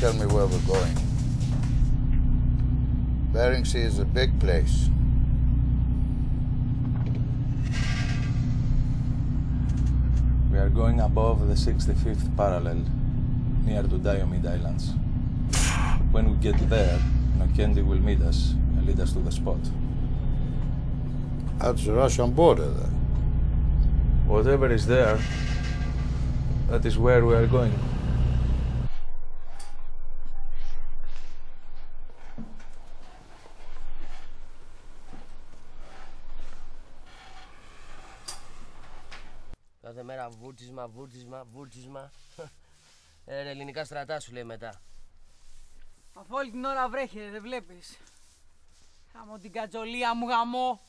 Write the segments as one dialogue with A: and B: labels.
A: tell me where we're going. Bering Sea is a big place.
B: We are going above the 65th parallel, near to Diomede Islands. When we get there, Nokendi will meet us and lead us to the spot.
A: That's the Russian border there.
B: Whatever is there, that is where we are going.
C: Κάθε μέρα βούρτισμα, βούρτισμα, βούρτισμα. Ε, ρε, ελληνικά στρατά σου λέει μετά.
D: Αφού όλη την ώρα βρέχει, δεν βλέπεις. Χαμώ την κατζολία μου, γαμό.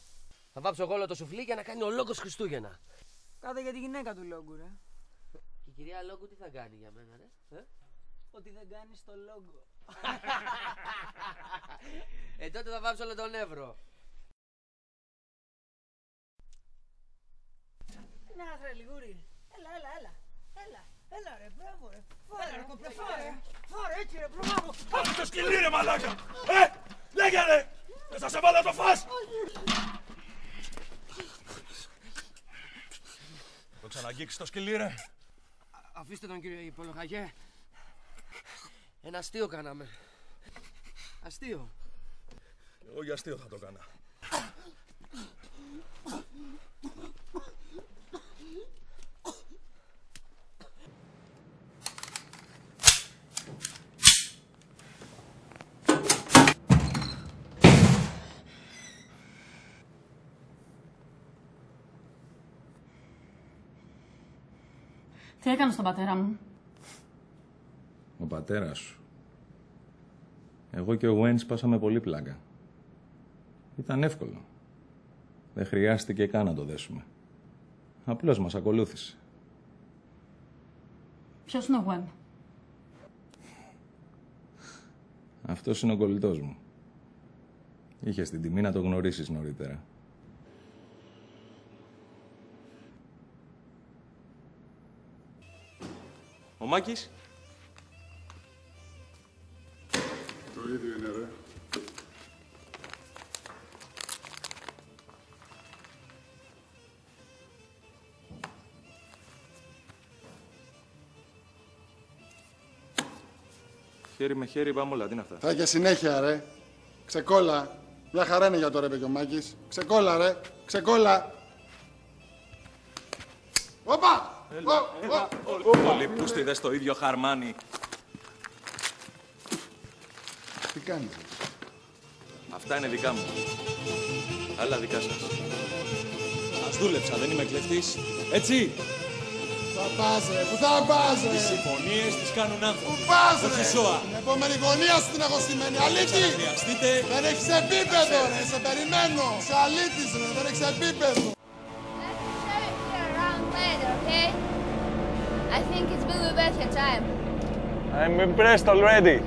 C: Θα βάψω εγώ όλο το σουφλί για να κάνει ο λόγος Χριστούγεννα.
D: Κάτε για τη γυναίκα του λόγου, ρε.
C: Και η κυρία Λόγκου τι θα κάνει για μένα, ρε. Ε;
D: Ότι δεν κάνεις το λόγο.
C: ε, τότε θα βάψω όλο τον Εύρο.
D: Να, ρε, λιγούρι. Έλα, έλα, έλα. Έλα, έλα, ρε, μπράβο, ρε. Φάρε, ρε, κοπέ, φάρε. Φάρε, έτσι, ρε, μπράβο.
E: Άφη το σκυλί ρε μαλάκα! Ε! Λέγε ρε! Δεν θα σε βάλω το φας! Το ξαναγγίξεις το σκυλί ρε!
C: Αφήστε τον κύριο Υπολογαγέ. Ένα αστείο κάναμε. Αστείο.
E: Εγώ για αστείο θα το κάνα.
F: Τι έκανες στον πατέρα μου;
B: Ο πατέρας σου. Εγώ και ο Γουέν σπάσαμε πολύ πλάκα. Ήταν εύκολο. Δεν χρειάστηκε καν να το δέσουμε. Απλώς μας ακολούθησε.
F: Ποιος είναι ο Γουέν.
B: Αυτός είναι ο κολλητός μου. Είχες την τιμή να το γνωρίσεις νωρίτερα. Μάκης.
G: Το ίδιο είναι, ρε.
B: Χέρι με χέρι πάμε όλα. Τι είναι αυτά;
G: Θα για συνέχεια, ρε. Ξεκόλα. Μια χαρά είναι για τώρα, είπε και ο Μάκης. Ξεκόλα, ρε. Ξεκόλα. Όπα! Ω, ω,
B: Όλοι πούστιδες στο ίδιο χαρμάνι.
G: Τι κάνεις, ρε;
B: Αυτά είναι δικά μου. Άλλα δικά σας.
E: Ας δούλεψα, δεν είμαι κλεφτής. Έτσι!
G: Θα πας, ρε. Πού θα πας, ρε.
E: Οι συμφωνίες τις κάνουν
G: Πού
E: άνθρωποι.
G: πας,
E: Όχι
G: ρε.
E: ζώα.
G: Την επόμενη γωνία σου την έχω στημένη. Αλήτη.
E: Χρειαστείτε.
G: Δεν έχεις επίπεδο, ρε. Σε περιμένω. Σε αλήτης, ρε. Δεν έχεις επίπεδο.
H: I think it's will be better time.
I: I'm impressed already.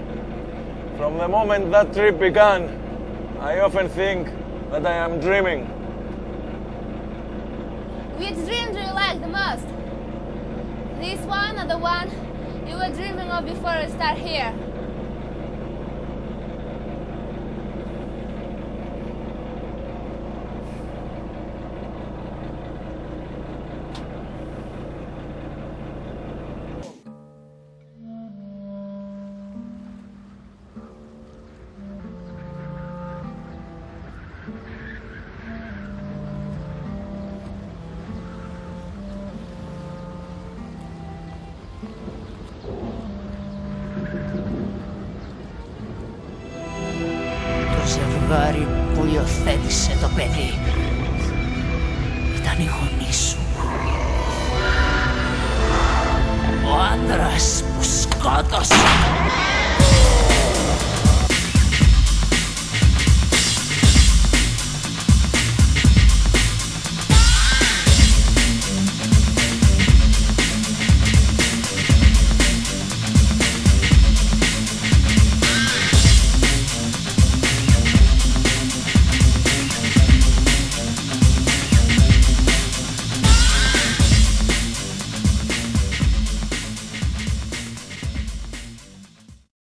I: From the moment that trip began, I often think that I am dreaming.
H: Which dream do you like the most? This one or the one you were dreaming of before you start here?
J: Το ζευγάρι που υιοθέτησε το παιδί ήταν η γονή σου. Ο άντρας που σκότωσε